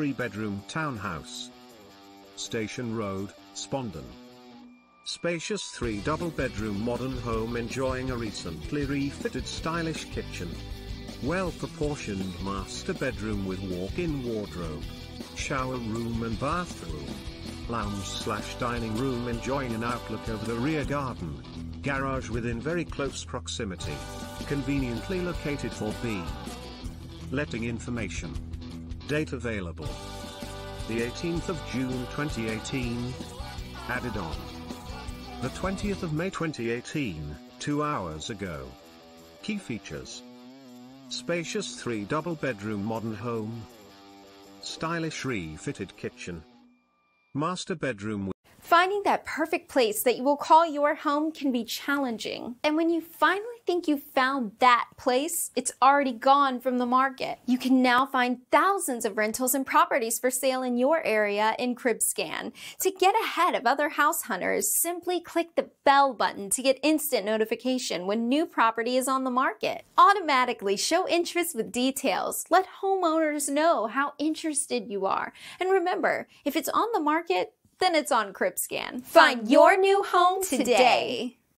three bedroom townhouse. Station Road, Spondon. Spacious three double bedroom modern home enjoying a recently refitted stylish kitchen. Well proportioned master bedroom with walk-in wardrobe. Shower room and bathroom. Lounge slash dining room enjoying an outlook over the rear garden. Garage within very close proximity. Conveniently located for B. Letting information. Date available. The 18th of June 2018. Added on. The 20th of May 2018, two hours ago. Key features. Spacious three double bedroom modern home. Stylish refitted kitchen. Master bedroom Finding that perfect place that you will call your home can be challenging. And when you finally think you found that place, it's already gone from the market. You can now find thousands of rentals and properties for sale in your area in CribScan. To get ahead of other house hunters, simply click the bell button to get instant notification when new property is on the market. Automatically show interest with details. Let homeowners know how interested you are. And remember, if it's on the market, then it's on CribScan. Find your new home today.